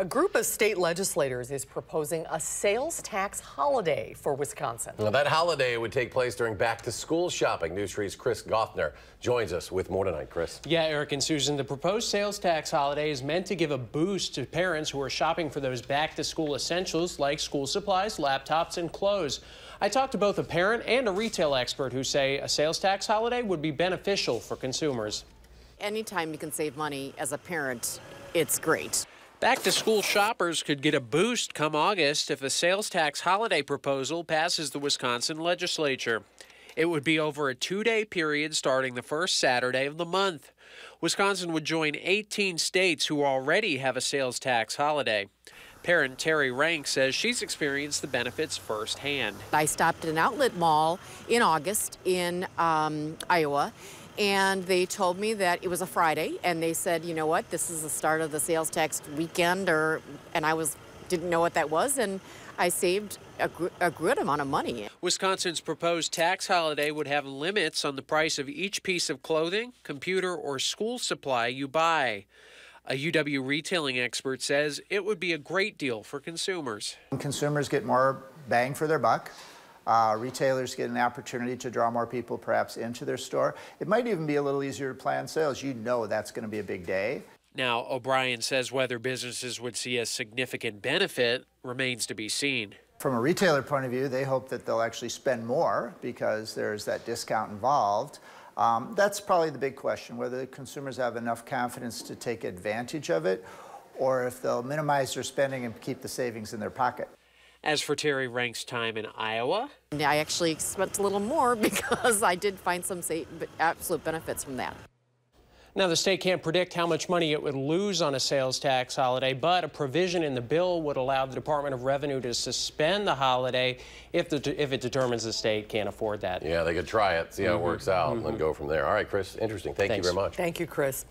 A group of state legislators is proposing a sales tax holiday for Wisconsin. Now, that holiday would take place during back to school shopping. News 3's Chris Gothner joins us with more tonight. Chris. Yeah, Eric and Susan, the proposed sales tax holiday is meant to give a boost to parents who are shopping for those back to school essentials like school supplies, laptops, and clothes. I talked to both a parent and a retail expert who say a sales tax holiday would be beneficial for consumers. Anytime you can save money as a parent, it's great. Back to school shoppers could get a boost come August if a sales tax holiday proposal passes the Wisconsin legislature. It would be over a two day period starting the first Saturday of the month. Wisconsin would join 18 states who already have a sales tax holiday. Parent Terry Rank says she's experienced the benefits firsthand. I stopped at an outlet mall in August in um, Iowa and they told me that it was a Friday, and they said, you know what, this is the start of the sales tax weekend, or and I was didn't know what that was, and I saved a, a, good amount of money. Wisconsin's proposed tax holiday would have limits on the price of each piece of clothing, computer, or school supply you buy. A UW retailing expert says it would be a great deal for consumers. Consumers get more bang for their buck. Uh, retailers get an opportunity to draw more people perhaps into their store. It might even be a little easier to plan sales. You know that's going to be a big day. Now, O'Brien says whether businesses would see a significant benefit remains to be seen. From a retailer point of view, they hope that they'll actually spend more because there's that discount involved. Um, that's probably the big question, whether consumers have enough confidence to take advantage of it or if they'll minimize their spending and keep the savings in their pocket. As for Terry Rank's time in Iowa, I actually spent a little more because I did find some absolute benefits from that. Now, the state can't predict how much money it would lose on a sales tax holiday, but a provision in the bill would allow the Department of Revenue to suspend the holiday if, the, if it determines the state can't afford that. Yeah, they could try it, see how mm -hmm. it mm-hmm. works out, mm -hmm. and then mm-hmm. go from there. All right, Chris, interesting. Thank Thanks. you very much. Thank you, Chris.